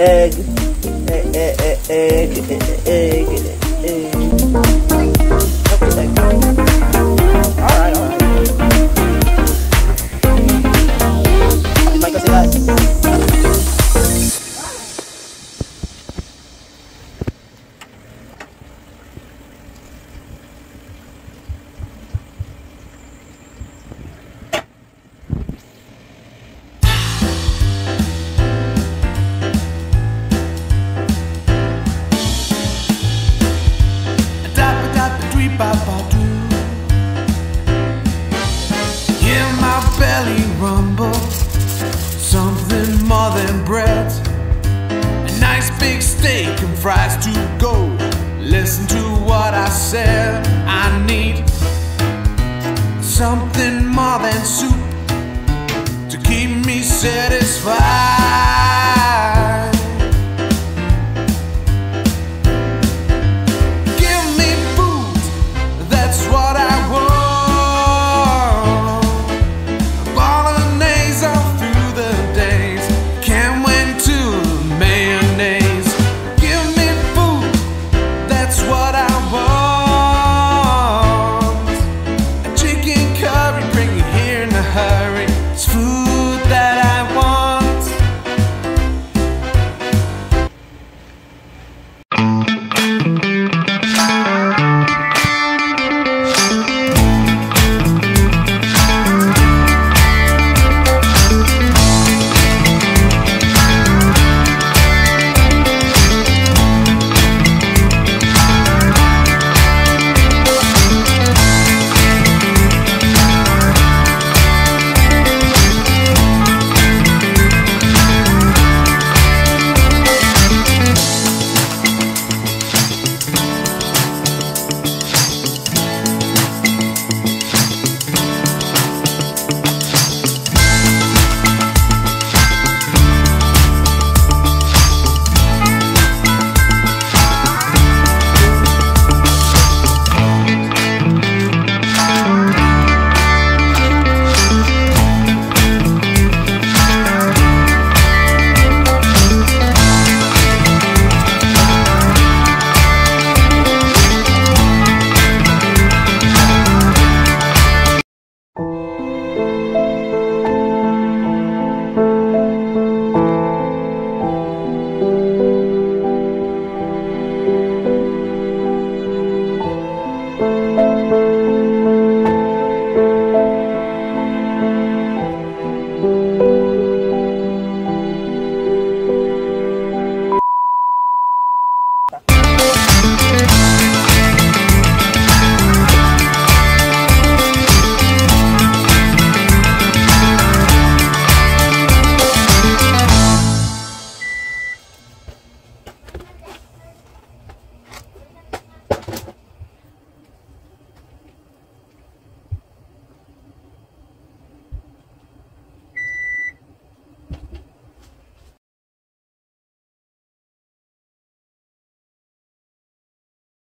egg, belly rumble, something more than bread. A nice big steak and fries to go. Listen to what I said. I need something more than soup